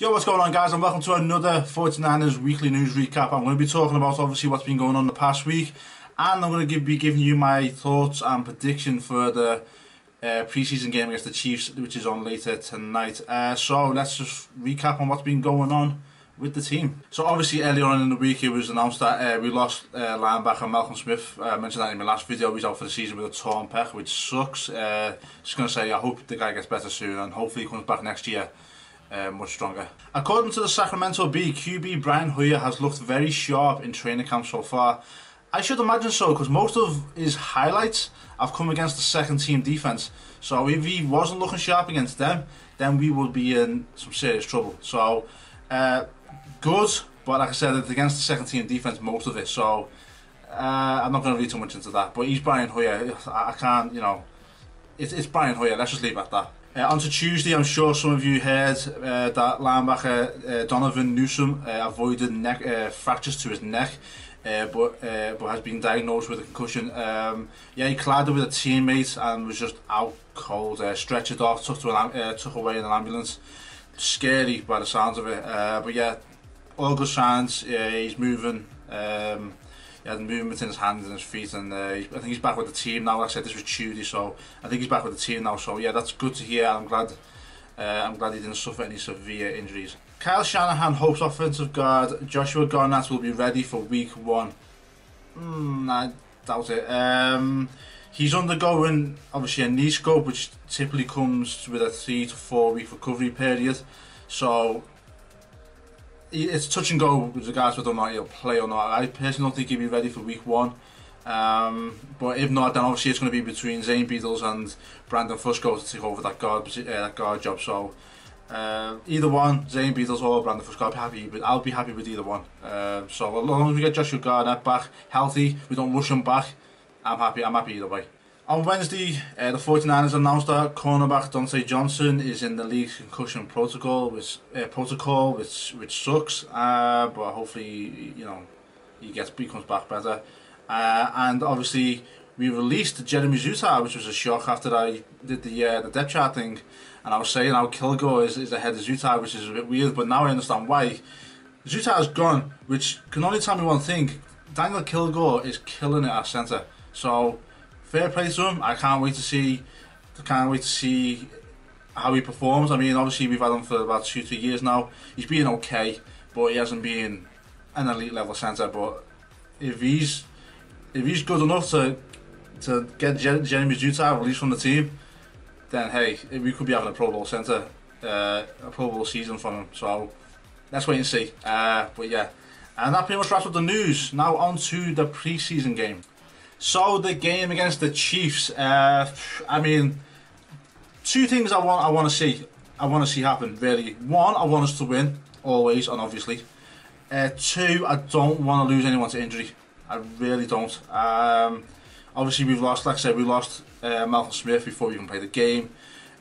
Yo, what's going on guys and welcome to another 49ers weekly news recap. I'm going to be talking about obviously what's been going on the past week and I'm going to give, be giving you my thoughts and prediction for the uh, preseason game against the Chiefs which is on later tonight. Uh, so let's just recap on what's been going on with the team. So obviously earlier on in the week it was announced that uh, we lost uh, linebacker Malcolm Smith. Uh, I mentioned that in my last video. He's out for the season with a torn pec, which sucks. Uh, just going to say I hope the guy gets better soon and hopefully he comes back next year uh, much stronger. According to the Sacramento Bee, QB Brian Hoyer has looked very sharp in training camp so far. I should imagine so because most of his highlights have come against the second team defense. So if he wasn't looking sharp against them, then we would be in some serious trouble. So uh, good, but like I said, it's against the second team defense most of it. So uh, I'm not going to read too much into that. But he's Brian Hoyer. I, I can't, you know, it's, it's Brian Hoyer. Let's just leave it at that. Uh, on to Tuesday, I'm sure some of you heard uh, that linebacker uh, Donavin Newsom uh, avoided neck uh, fractures to his neck, uh, but but has been diagnosed with a concussion. Um, yeah, he collided with a teammate and was just out cold, stretchered off, took to an, took away in an ambulance. Scary by the sounds of it, but yeah, all good signs. He's moving. Um, had movement in his hands and his feet, and uh, I think he's back with the team now. Like I said, this was Tuesday, so I think he's back with the team now. So yeah, that's good to hear. I'm glad. Uh, I'm glad he didn't suffer any severe injuries. Kyle Shanahan hopes offensive guard Joshua Garnett will be ready for week one. Mm, I doubt it. Um, he's undergoing obviously a knee scope, which typically comes with a three to four week recovery period. So it's touch and go with regards whether or not he'll play or not. I personally don't think he'll be ready for week one. Um, but if not, then obviously it's going to be between Zane Beatles and Brandon Fusco to take over that guard, uh, that guard job. So uh, either one, Zane Beatles or Brandon Fusco, I'll be happy. With, I'll be happy with either one. Uh, so as long as we get Joshua Garnett back healthy, we don't rush him back. I'm happy. I'm happy either way. On Wednesday, uh, the 49ers announced that cornerback Dontae Johnson is in the league concussion protocol, which uh, protocol, which which sucks. Uh, but hopefully, you know, he gets he comes back better. Uh, and obviously, we released Jeremy Zuttah, which was a shock after I did the uh, the depth chart thing, and I was saying how Kilgore is, is ahead of Zuttah, which is a bit weird. But now I understand why. Zuttah has gone, which can only tell me one thing: Daniel Kilgore is killing it at centre. So fair play to him. I can't wait to see. Can't wait to see how he performs. I mean, obviously we've had him for about two, three years now. He's been okay, but he hasn't been an elite level centre. But if he's if he's good enough to to get Jeremy Zuttah released from the team, then hey, we could be having a Pro Bowl centre, uh, a Pro Bowl season from him. So let's wait and see. Uh, but yeah, and that pretty much wraps up the news. Now on to the preseason game. So the game against the Chiefs, uh, I mean, two things I want I want to see. I want to see happen really. One, I want us to win always and obviously. Uh, two, I don't want to lose anyone to injury. I really don't. Um, obviously, we've lost. Like I said, we lost uh, Malcolm Smith before we even played the game.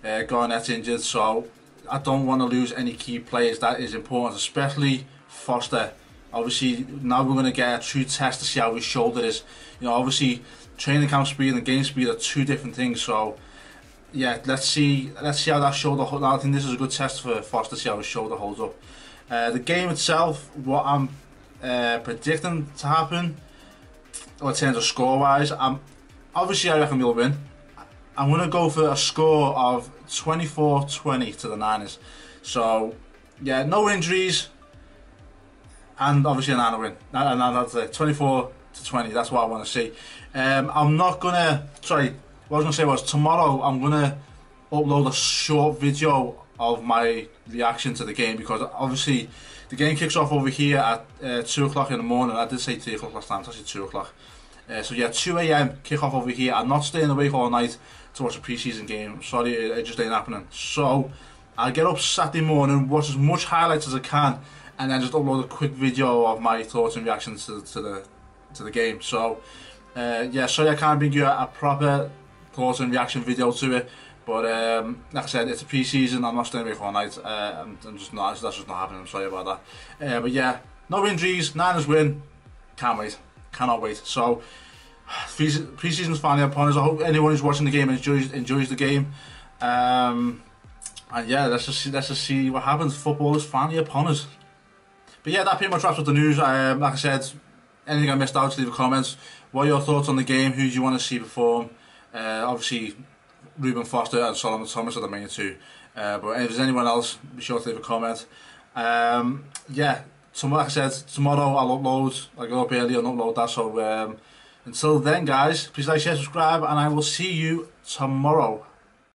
Uh, Garnett's injured, so I don't want to lose any key players. That is important, especially Foster obviously now we're going to get a true test to see how his shoulder is. You know, obviously training camp speed and game speed are two different things. So yeah, let's see let's see how that shoulder. holds. I think this is a good test for Foster to see how his shoulder holds up. Uh, the game itself, what I'm uh, predicting to happen, or in terms of score wise, I'm obviously I reckon we'll win. I'm going to go for a score of 24-20 to the Niners. So yeah, no injuries and obviously an Anna win. And that's it, 24 to 20. That's what I want to see. Um, I'm not gonna. Sorry, what I was gonna say was tomorrow I'm gonna upload a short video of my reaction to the game because obviously the game kicks off over here at uh, 2 o'clock in the morning. I did say 3 o'clock last time, it's actually 2 o'clock. Uh, so yeah, 2 a.m. kick off over here. I'm not staying awake all night to watch a preseason game. Sorry, it, it just ain't happening. So I'll get up Saturday morning, watch as much highlights as I can, and then just upload a quick video of my thoughts and reactions to, to the to the game. So uh, yeah, sorry I can't bring you a, proper thoughts and reaction video to it, but um, like I said, it's a pre-season. I'm not staying awake all night. Uh, I'm, I'm, just not. That's just not happening. I'm sorry about that. Uh, but yeah, no injuries. Niners win. Can't wait. Cannot wait. So pre-season's finally upon us. I hope anyone who's watching the game enjoys enjoys the game. Um, And yeah, let's just see, let's just see what happens. Football is finally upon us. But yeah, that pretty much wraps up the news. Um, like I said, anything I missed out, leave a comment. What are your thoughts on the game? Who do you want to see perform? Uh, obviously, Ruben Foster and Solomon Thomas are the main two. Uh, but if there's anyone else, be sure to leave a comment. Um, yeah, so like I said, tomorrow I'll upload. I go up early and upload that. So um, until then, guys, please like, share, subscribe, and I will see you tomorrow.